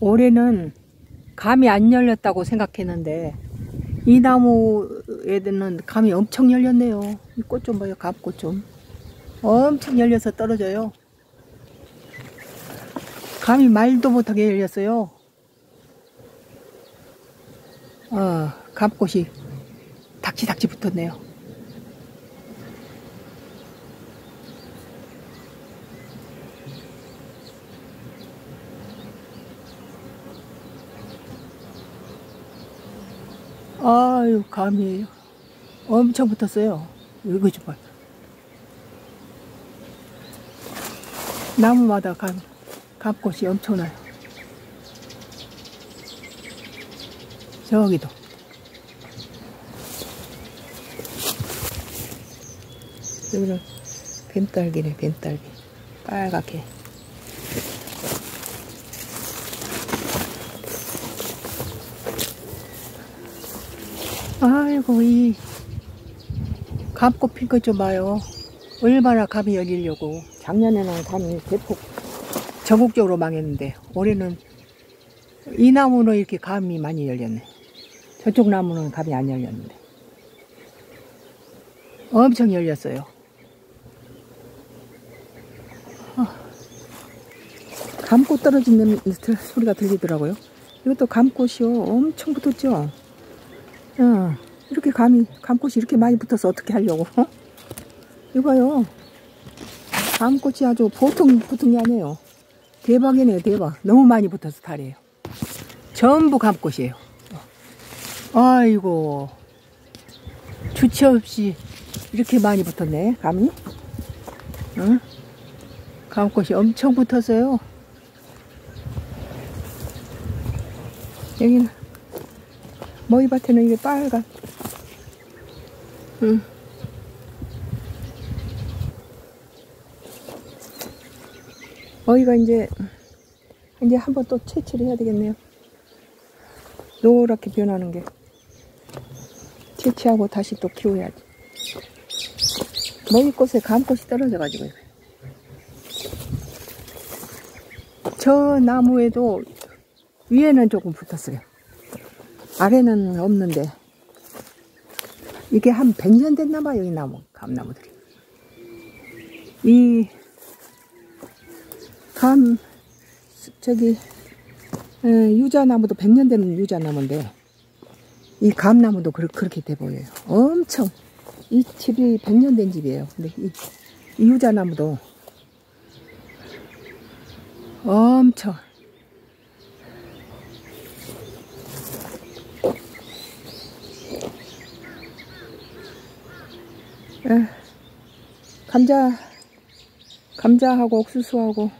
올해는 감이 안 열렸다고 생각했는데 이 나무에는 감이 엄청 열렸네요. 이꽃좀 봐요. 감꽃 좀. 엄청 열려서 떨어져요. 감이 말도 못하게 열렸어요. 어, 감꽃이 닥치닥치 붙었네요. 아유, 감이 엄청 붙었어요. 이거 좀 봐요. 나무마다 감, 감꽃이 엄청나요. 저기도. 여기는 뱀딸기네, 뱀딸기. 빨갛게. 아이고, 이 감꽃 필것좀 봐요. 얼마나 감이 열리려고. 작년에는 감이 대폭 전국적으로 망했는데, 올해는 이 나무는 이렇게 감이 많이 열렸네. 저쪽 나무는 감이 안 열렸는데. 엄청 열렸어요. 아, 감꽃 떨어지는 소리가 들리더라고요. 이것도 감꽃이요. 엄청 붙었죠? 어, 이렇게 감이, 감꽃이 이렇게 많이 붙어서 어떻게 하려고, 어? 이봐요. 감꽃이 아주 보통 게 아니에요. 대박이네요, 대박. 너무 많이 붙어서 다래요. 전부 감꽃이에요. 아이고. 주체 없이 이렇게 많이 붙었네, 감이. 응? 감꽃이 엄청 붙었어요. 여기는 머리밭에는 이게 빨간. 응. 머리가 이제 이제 한번 또 채취를 해야 되겠네요. 노랗게 변하는 게 채취하고 다시 또 키워야지. 머리꽃에 감꽃이 떨어져 가지고 저 나무에도 위에는 조금 붙었어요. 아래는 없는데 이게 한 100년 됐나 봐요 이 나무 감나무들이. 이 감 저기 에, 유자나무도 100년 된 유자나무인데 이 감나무도 그렇, 그렇게 돼 보여요. 엄청. 이 집이 100년 된 집이에요. 근데 이, 이 유자나무도 엄청 에, 감자 감자하고 옥수수하고.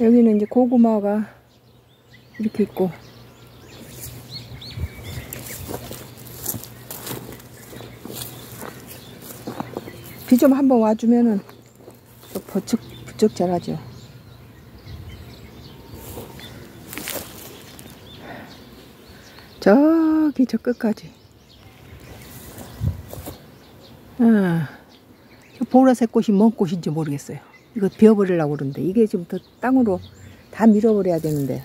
여기는 이제 고구마가 이렇게 있고. 비 좀 한번 와주면은 또 버쩍 부쩍 자라죠. 저기 저 끝까지 아, 저 보라색 꽃이 뭔 꽃인지 모르겠어요. 이거 비워버리려고 그러는데 이게 지금 더 땅으로 다 밀어버려야 되는데